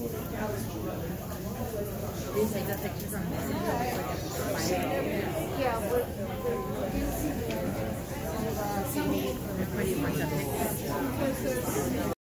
Take the picture. Yeah,